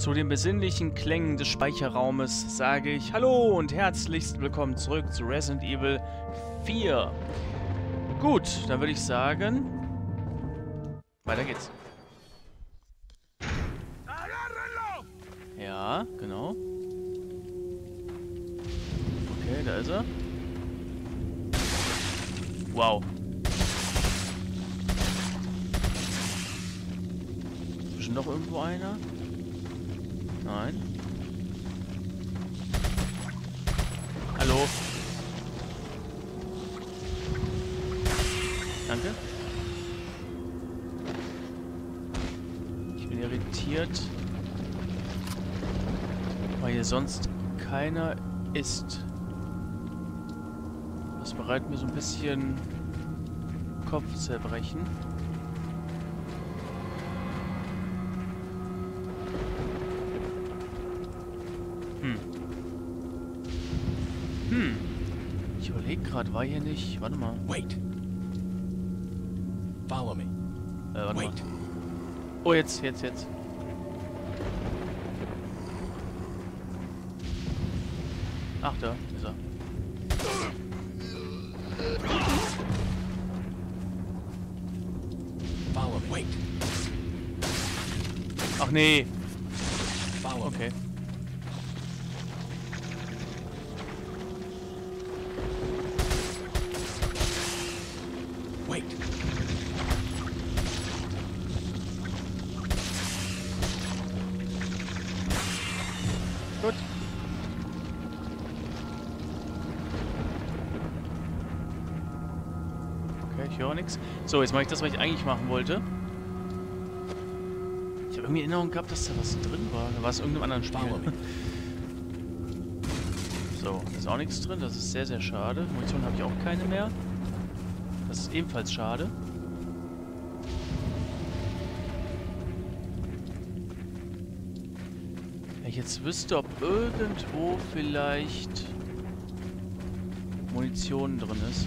Zu den besinnlichen Klängen des Speicherraumes sage ich Hallo und herzlichst willkommen zurück zu Resident Evil 4. Gut, dann würde ich sagen, weiter geht's. Ja, genau. Okay, da ist er. Wow. Zwischen noch irgendwo einer? Nein. Hallo? Danke. Ich bin irritiert, weil hier sonst keiner ist. Das bereitet mir so ein bisschen Kopfzerbrechen. Gerade, war hier nicht... Warte mal. Wait. Follow me. Äh, warte Wait. mal. Oh, jetzt, jetzt, jetzt. Ach, da ist er. Follow me. Wait. Ach nee. Ich höre nichts. So, jetzt mache ich das, was ich eigentlich machen wollte. Ich habe irgendwie Erinnerung gehabt, dass da was drin war. Da war es in irgendeinem anderen Spiel. So, da ist auch nichts drin. Das ist sehr, sehr schade. Munition habe ich auch keine mehr. Das ist ebenfalls schade. Wenn ich jetzt wüsste, ob irgendwo vielleicht Munition drin ist.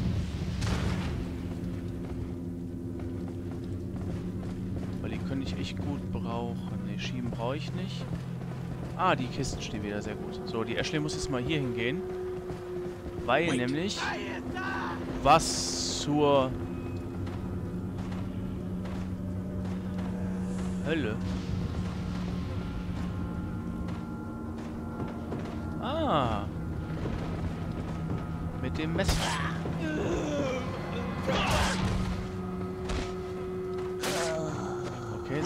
Weil die könnte ich echt gut brauchen. Ne, schieben brauche ich nicht. Ah, die Kisten stehen wieder sehr gut. So, die Ashley muss jetzt mal hier hingehen. Weil Wait. nämlich was zur Hölle. Ah. Mit dem Messer.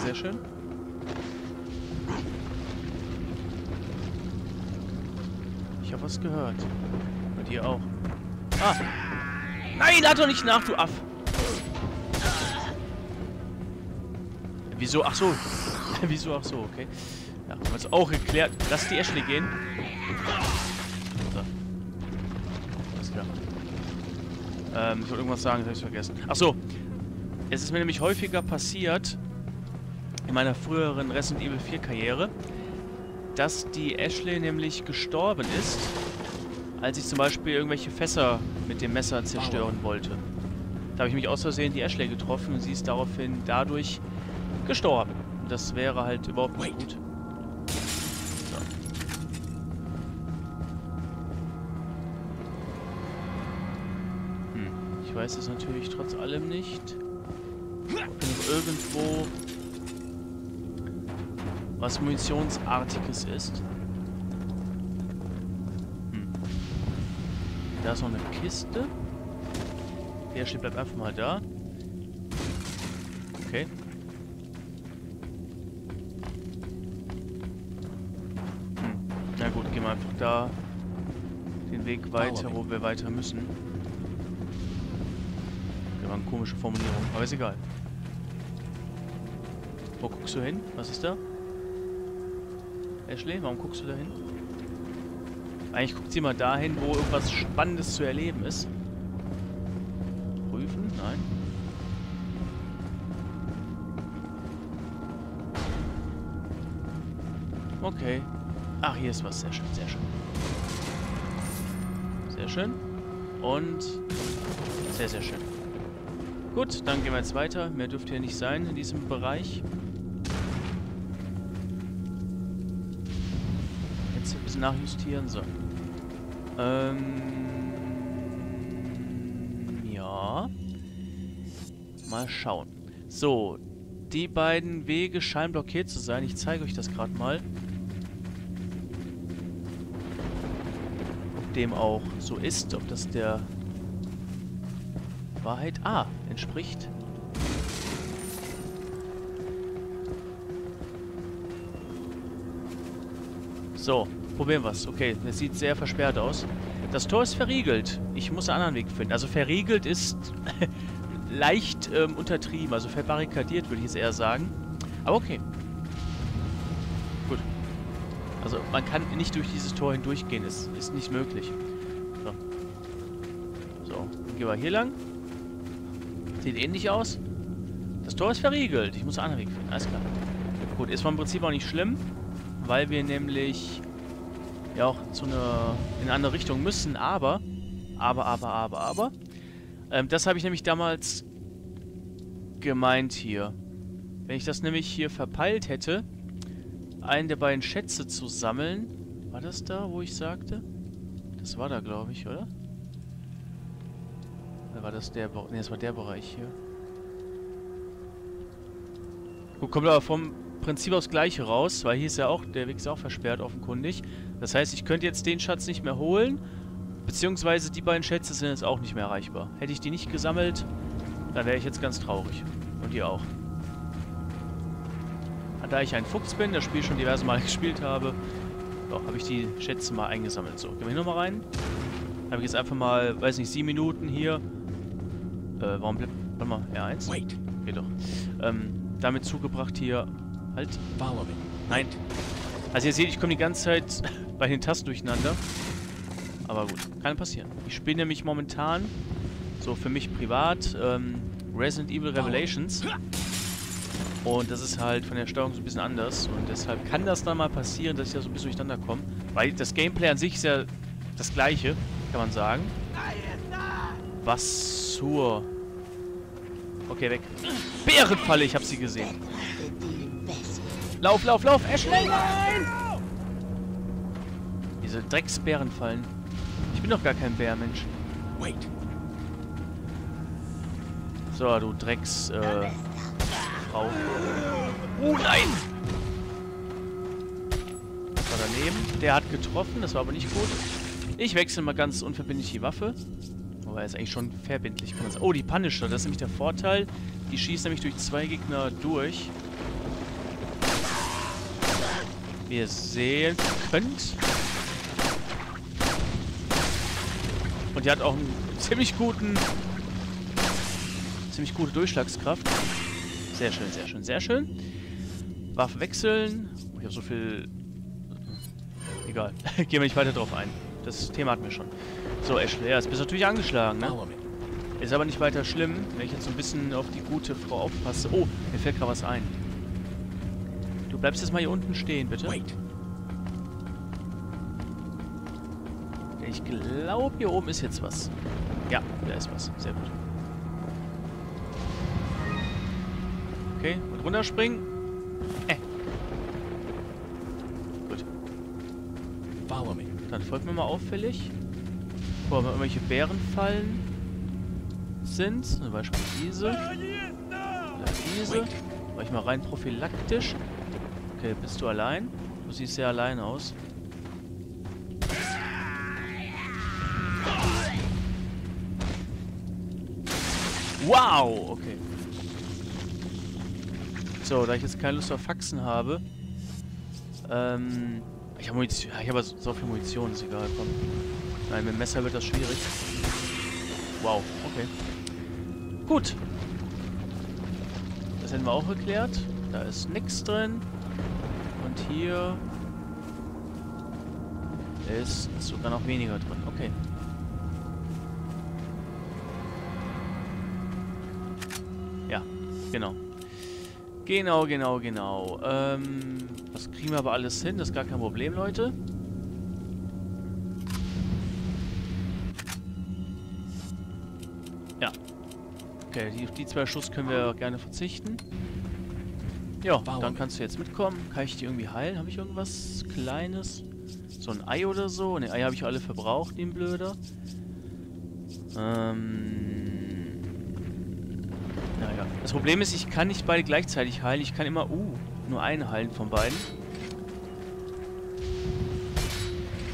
Sehr schön. Ich habe was gehört. Bei dir auch. Ah! Nein, lad doch nicht nach, du Aff! Wieso? Ach so. Wieso? Ach so, okay. Ja, haben wir es auch geklärt. Lass die Ashley gehen. So. Alles klar. Ähm, ich wollte irgendwas sagen, das habe ich vergessen. Ach so. Es ist mir nämlich häufiger passiert, in meiner früheren Resident Evil 4 Karriere, dass die Ashley nämlich gestorben ist, als ich zum Beispiel irgendwelche Fässer mit dem Messer zerstören wollte. Da habe ich mich aus Versehen die Ashley getroffen und sie ist daraufhin dadurch gestorben. Und Das wäre halt überhaupt nicht gut. So. Hm. Ich weiß es natürlich trotz allem nicht. Ob irgendwo was Munitionsartiges ist. Hm. Da ist noch eine Kiste. Der steht bleibt einfach mal da. Okay. Hm. Na gut, gehen wir einfach da den Weg weiter, wo wir weiter müssen. Da war eine komische Formulierung, aber ist egal. Wo guckst du hin? Was ist da? Ashley, warum guckst du da hin? Eigentlich guckt sie mal dahin, wo irgendwas Spannendes zu erleben ist. Prüfen? Nein. Okay. Ach, hier ist was. Sehr schön, sehr schön. Sehr schön. Und sehr, sehr schön. Gut, dann gehen wir jetzt weiter. Mehr dürfte hier nicht sein in diesem Bereich. Bisschen nachjustieren. So. Ähm. Ja. Mal schauen. So. Die beiden Wege scheinen blockiert zu sein. Ich zeige euch das gerade mal. Ob dem auch so ist. Ob das der Wahrheit A entspricht. So, probieren wir es. Okay, das sieht sehr versperrt aus. Das Tor ist verriegelt. Ich muss einen anderen Weg finden. Also verriegelt ist leicht ähm, untertrieben, also verbarrikadiert, würde ich jetzt eher sagen. Aber okay. Gut. Also man kann nicht durch dieses Tor hindurchgehen, ist, ist nicht möglich. So. So, gehen wir hier lang. Sieht ähnlich aus. Das Tor ist verriegelt. Ich muss einen anderen Weg finden. Alles klar. Gut, ist vom Prinzip auch nicht schlimm, weil wir nämlich ja auch zu einer in eine andere Richtung müssen, aber aber, aber, aber, aber ähm, das habe ich nämlich damals gemeint hier. Wenn ich das nämlich hier verpeilt hätte, einen der beiden Schätze zu sammeln. War das da, wo ich sagte? Das war da, glaube ich, oder? Oder war das der? Ne, das war der Bereich hier. Gut, kommt aber vom Prinzip aus Gleiche raus, weil hier ist ja auch, der Weg ist auch versperrt, offenkundig. Das heißt, ich könnte jetzt den Schatz nicht mehr holen, beziehungsweise die beiden Schätze sind jetzt auch nicht mehr erreichbar. Hätte ich die nicht gesammelt, dann wäre ich jetzt ganz traurig. Und ihr auch. Da ich ein Fuchs bin, das Spiel schon diverse Mal gespielt habe, habe ich die Schätze mal eingesammelt. So, gehen wir hier nochmal rein. Habe ich jetzt einfach mal, weiß nicht, sieben Minuten hier. Äh, warum bleibt... Warte mal, R1? Wait. Geht doch. Ähm, damit zugebracht hier... Halt. Follow me. Nein. Also ihr seht, ich komme die ganze Zeit bei den Tasten durcheinander. Aber gut, kann passieren. Ich spiele nämlich momentan, so für mich privat, ähm, Resident Evil Revelations. Und das ist halt von der Steuerung so ein bisschen anders. Und deshalb kann das dann mal passieren, dass ich da so ein bisschen durcheinander komme. Weil das Gameplay an sich ist ja das gleiche, kann man sagen. Was zur... Okay, weg. Bärenfalle, ich hab sie gesehen. Lauf, lauf, lauf! Ashley, nein! Diese Drecksbärenfallen. Ich bin doch gar kein Bär, Mensch. Wait. So, du Drecks, äh, Frau. Oh nein! Das war daneben. Der hat getroffen, das war aber nicht gut. Ich wechsle mal ganz unverbindlich die Waffe. Aber er ist eigentlich schon verbindlich. Oh, die Punisher, das ist nämlich der Vorteil. Die schießt nämlich durch zwei Gegner durch. Ihr sehen könnt. Und die hat auch einen ziemlich guten... Ziemlich gute Durchschlagskraft. Sehr schön, sehr schön, sehr schön. Waffe wechseln. Oh, ich habe so viel... Egal. Gehen wir nicht weiter drauf ein. Das Thema hatten wir schon. So, Ashley, ja, jetzt bist du natürlich angeschlagen, ne? Ist aber nicht weiter schlimm, wenn ich jetzt so ein bisschen auf die gute Frau aufpasse. Oh, mir fällt gerade was ein. Du bleibst jetzt mal hier unten stehen, bitte. Wait. Ich glaube, hier oben ist jetzt was. Ja, da ist was. Sehr gut. Okay, und runterspringen. Äh. Gut, Follow me. dann folgt mir mal auffällig. Wo wir irgendwelche Bärenfallen sind. Zum Beispiel diese. Oder diese. Mach ich mal rein prophylaktisch. Okay, bist du allein? Du siehst sehr allein aus. Wow! Okay. So, da ich jetzt keine Lust auf Faxen habe. Ähm. Ich habe Munition. Ich habe so viel Munition, ist egal, komm. Nein, mit dem Messer wird das schwierig. Wow, okay. Gut. Das hätten wir auch geklärt. Da ist nichts drin. Hier ist sogar noch weniger drin. Okay. Ja, genau. Genau, genau, genau. Ähm, das kriegen wir aber alles hin. Das ist gar kein Problem, Leute. Ja. Okay, die, auf die zwei Schuss können wir gerne verzichten. Ja, dann kannst du jetzt mitkommen. Kann ich die irgendwie heilen? Habe ich irgendwas Kleines? So ein Ei oder so. Ne, Ei habe ich alle verbraucht, den Blöder. Ähm... Naja. Das Problem ist, ich kann nicht beide gleichzeitig heilen. Ich kann immer, uh, nur einen heilen von beiden.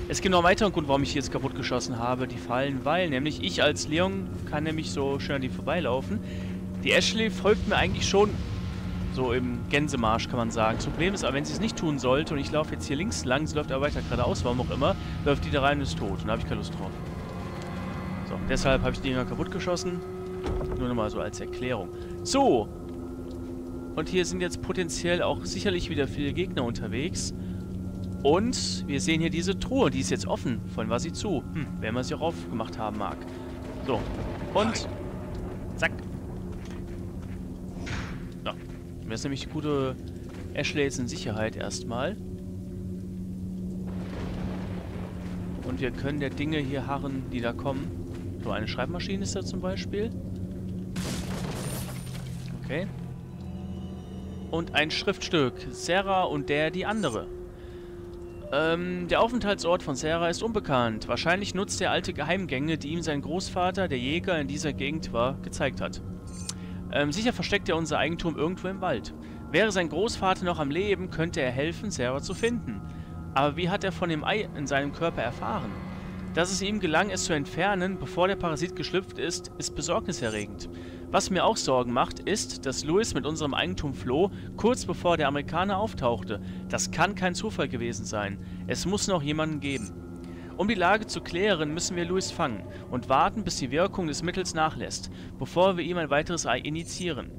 Es gibt noch einen weiteren Grund, warum ich hier jetzt kaputt geschossen habe, die Fallen, weil nämlich ich als Leon kann nämlich so schön an die vorbeilaufen. Die Ashley folgt mir eigentlich schon so im Gänsemarsch, kann man sagen. Das Problem ist aber, wenn sie es nicht tun sollte und ich laufe jetzt hier links lang, sie läuft aber weiter geradeaus, warum auch immer, läuft die da rein und ist tot und da habe ich keine Lust drauf. So, deshalb habe ich die Dinger kaputt geschossen. Nur nochmal so als Erklärung. So. Und hier sind jetzt potenziell auch sicherlich wieder viele Gegner unterwegs. Und wir sehen hier diese Truhe, die ist jetzt offen. Von was sie zu. Hm, wenn man sie auch aufgemacht haben mag. So. Und. Zack. So. Mir ist nämlich die gute Ashley jetzt in Sicherheit erstmal. Und wir können der Dinge hier harren, die da kommen. So, eine Schreibmaschine ist da zum Beispiel. Okay. Und ein Schriftstück. Sarah und der die andere. Ähm, der Aufenthaltsort von Sarah ist unbekannt. Wahrscheinlich nutzt er alte Geheimgänge, die ihm sein Großvater, der Jäger in dieser Gegend war, gezeigt hat. Ähm, sicher versteckt er unser Eigentum irgendwo im Wald. Wäre sein Großvater noch am Leben, könnte er helfen, Sarah zu finden. Aber wie hat er von dem Ei in seinem Körper erfahren? Dass es ihm gelang, es zu entfernen, bevor der Parasit geschlüpft ist, ist besorgniserregend. Was mir auch Sorgen macht, ist, dass Louis mit unserem Eigentum floh, kurz bevor der Amerikaner auftauchte. Das kann kein Zufall gewesen sein. Es muss noch jemanden geben. Um die Lage zu klären, müssen wir Louis fangen und warten, bis die Wirkung des Mittels nachlässt, bevor wir ihm ein weiteres Ei initiieren.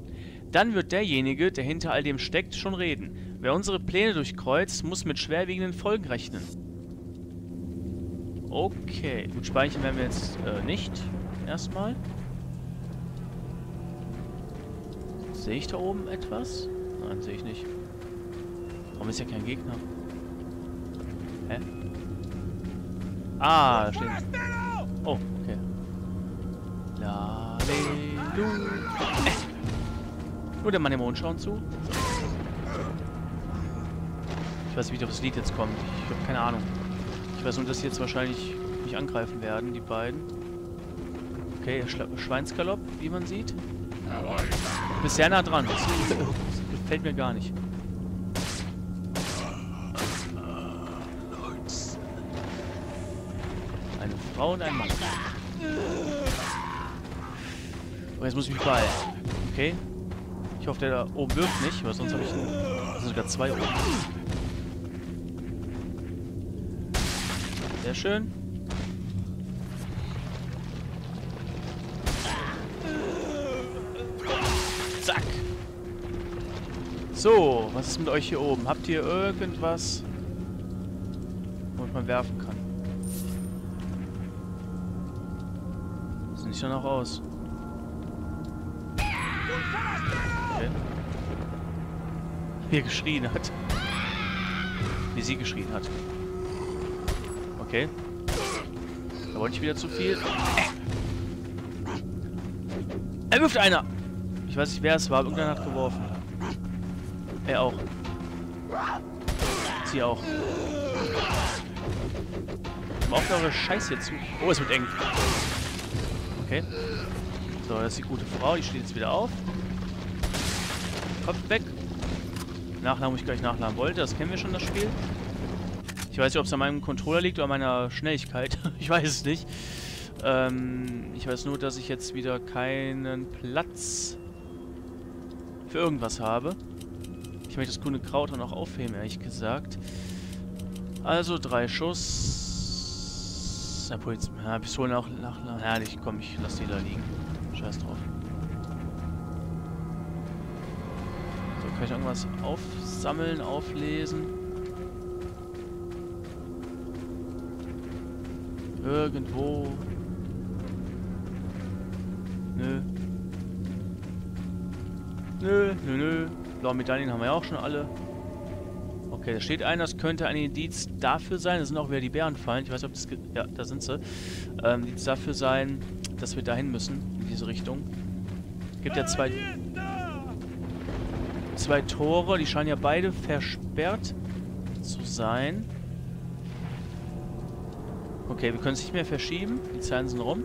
Dann wird derjenige, der hinter all dem steckt, schon reden. Wer unsere Pläne durchkreuzt, muss mit schwerwiegenden Folgen rechnen. Okay, gut, speichern werden wir jetzt äh, nicht. Erstmal. Sehe ich da oben etwas? Nein, sehe ich nicht. Warum ist ja kein Gegner? Hä? Ah, steht. Oh, okay. Lalelu. Äh. Nur der Mann im Mond schauen zu. Ich weiß nicht, wie das Lied jetzt kommt. Ich habe keine Ahnung. Ich weiß nur, dass sie jetzt wahrscheinlich mich angreifen werden, die beiden. Okay, Schweinsgalopp, wie man sieht. Du bist sehr nah dran. Das gefällt mir gar nicht. Frau und ein Mann. Oh, jetzt muss ich mich beeilen. Okay. Ich hoffe, der da oben wirft nicht, weil sonst habe ich einen, sogar zwei oben. Sehr schön. So, was ist mit euch hier oben? Habt ihr irgendwas, womit man werfen kann? Sieht nicht danach aus. Okay. Wie er geschrien hat. Wie sie geschrien hat. Okay. Da wollte ich wieder zu viel. Er wirft einer! Ich weiß nicht, wer es war, aber irgendeiner hat geworfen. Er auch. Sie auch. Macht eure Scheiße zu. Oh, es wird eng. Okay. So, das ist die gute Frau. Die steht jetzt wieder auf. Kopf weg. Nachladen, wo ich gleich nachladen wollte. Das kennen wir schon, das Spiel. Ich weiß nicht, ob es an meinem Controller liegt oder an meiner Schnelligkeit. ich weiß es nicht. Ähm, ich weiß nur, dass ich jetzt wieder keinen Platz für irgendwas habe. Ich möchte das grüne Kraut dann auch aufheben, ehrlich gesagt. Also drei Schuss. Ja, Puls, ja, Pistolen auch nach. Ja, ich komm, ich lass die da liegen. Scheiß drauf. So, kann ich irgendwas aufsammeln, auflesen? Irgendwo. Nö. Nö, nö, nö. Blaue Medaillen haben wir ja auch schon alle. Okay, da steht einer, das könnte ein Indiz dafür sein. Das sind auch wieder die Bärenfallen. Ich weiß nicht, ob das... Ja, da sind sie. Ähm, Indiz dafür sein, dass wir dahin müssen, in diese Richtung. Gibt ja zwei... Zwei Tore, die scheinen ja beide versperrt zu sein. Okay, wir können es nicht mehr verschieben. Die Zeilen sind rum.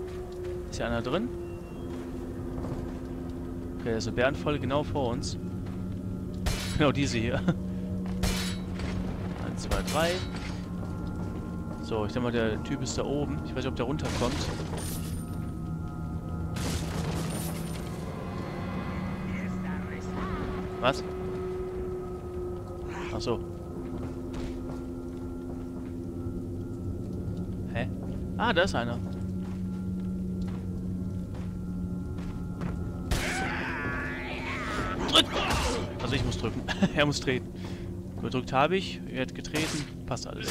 Ist hier einer drin? Okay, also Bärenfalle genau vor uns. Genau diese hier. 1, 2, 3. So, ich denke mal, der Typ ist da oben. Ich weiß nicht, ob der runterkommt. Was? Ach so. Hä? Ah, da ist einer. Drück! Also ich muss drücken. er muss treten. Gedrückt habe ich. Er hat getreten. Passt alles.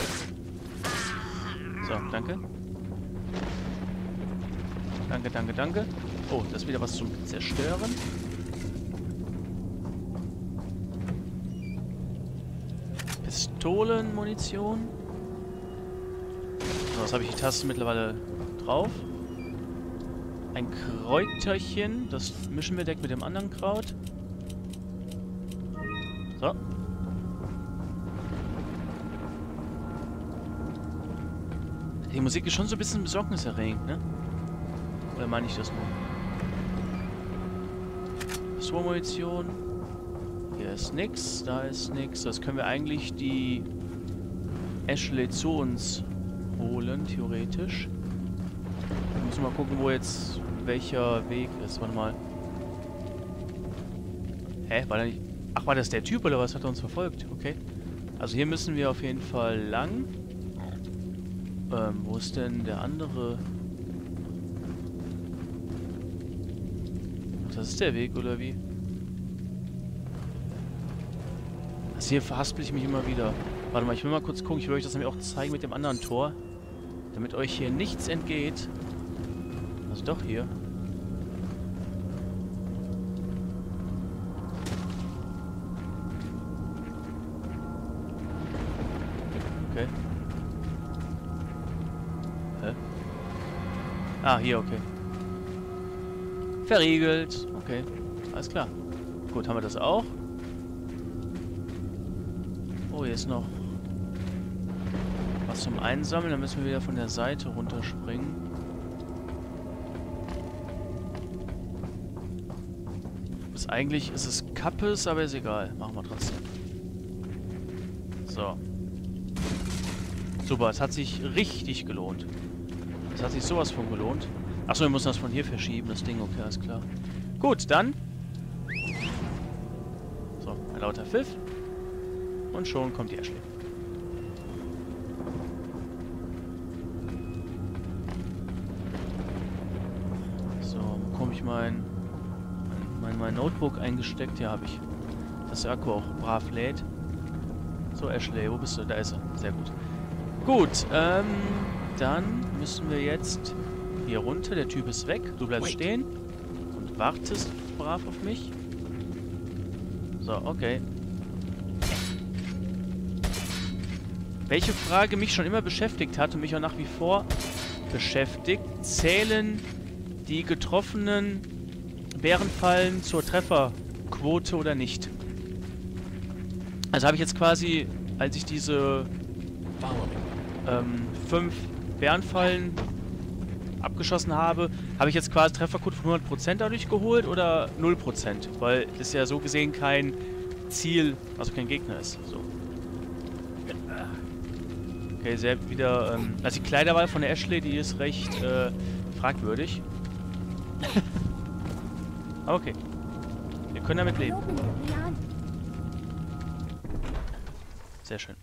So, danke. Danke, danke, danke. Oh, das ist wieder was zum Zerstören. Pistolenmunition. So, was habe ich die Tasten mittlerweile drauf? Ein Kräuterchen. Das mischen wir direkt mit dem anderen Kraut. So. Die Musik ist schon so ein bisschen besorgniserregend, ne? Oder meine ich das nur? Munition. Hier ist nix, da ist nix. Das können wir eigentlich die Ashley zu uns holen, theoretisch. Wir müssen mal gucken, wo jetzt welcher Weg ist. Warte mal. Hä? War da nicht... Ach, war das der Typ oder was hat er uns verfolgt? Okay. Also hier müssen wir auf jeden Fall lang. Ähm, wo ist denn der andere? Das ist der Weg, oder wie? Also hier verhaspel ich mich immer wieder. Warte mal, ich will mal kurz gucken. Ich will euch das nämlich auch zeigen mit dem anderen Tor. Damit euch hier nichts entgeht. Also doch hier. Hier, okay. Verriegelt. Okay, alles klar. Gut, haben wir das auch. Oh, hier ist noch was zum Einsammeln. Dann müssen wir wieder von der Seite runterspringen. Ist eigentlich ist es Kappes, aber ist egal. Machen wir trotzdem. So. Super, es hat sich richtig gelohnt. Es hat sich sowas von gelohnt. Achso, wir müssen das von hier verschieben, das Ding. Okay, alles klar. Gut, dann. So, ein lauter Pfiff. Und schon kommt die Ashley. So, bekomme ich mein, mein, mein Notebook eingesteckt? Hier habe ich. Der Akku auch brav lädt. So, Ashley, wo bist du? Da ist er. Sehr gut. Gut, ähm, dann müssen wir jetzt hier runter. Der Typ ist weg. Du bleibst stehen und wartest brav auf mich. So, okay. Welche Frage mich schon immer beschäftigt hat und mich auch nach wie vor beschäftigt, zählen die getroffenen Bärenfallen zur Trefferquote oder nicht? Also habe ich jetzt quasi, als ich diese ähm, fünf Bärenfallen abgeschossen habe, habe ich jetzt quasi Trefferquote von 100% dadurch geholt oder 0%? Weil es ja so gesehen kein Ziel, also kein Gegner ist. So. Okay, sehr wieder. Ähm, also die Kleiderwahl von der Ashley, die ist recht äh, fragwürdig. Okay. Wir können damit leben. Sehr schön.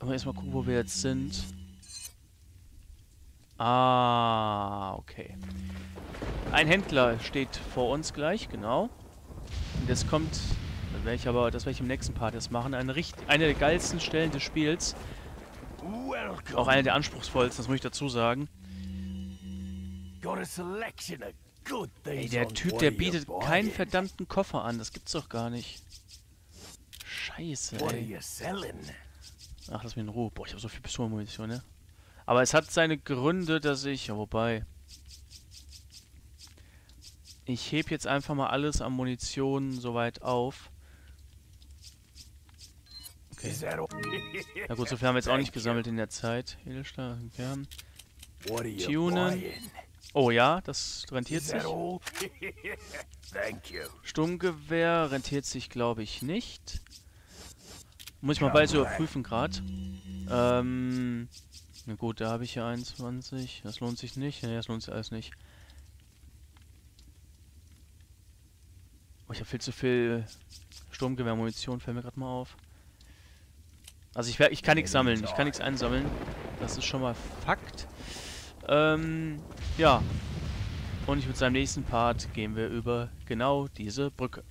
Aber erstmal gucken, wo wir jetzt sind. Ah, okay. Ein Händler steht vor uns gleich, genau. Und jetzt kommt werde ich aber, das werde ich im nächsten Part jetzt machen. Eine, eine der geilsten Stellen des Spiels. Auch eine der anspruchsvollsten, das muss ich dazu sagen. Ey, der Typ, der bietet keinen verdammten Koffer an. Das gibt's doch gar nicht. Scheiße, ey. Ach, lass mich in Ruhe. Boah, ich habe so viel Pistolenmunition, ne? Aber es hat seine Gründe, dass ich... Ja, wobei... Ich heb jetzt einfach mal alles an Munition soweit auf. Okay. Na gut, so viel haben wir jetzt auch nicht gesammelt in der Zeit. Edelstahl, you Tunen. Oh ja, das rentiert sich. Sturmgewehr rentiert sich, glaube ich, nicht. Muss ich mal bald überprüfen gerade. Ähm, na gut, da habe ich ja 21. Das lohnt sich nicht. Ne, das lohnt sich alles nicht. Oh, ich habe viel zu viel Sturmgewehrmunition, fällt mir gerade mal auf. Also ich, ich kann nichts sammeln, ich kann nichts einsammeln. Das ist schon mal Fakt. Ähm, ja. Und ich würde sagen, im nächsten Part gehen wir über genau diese Brücke.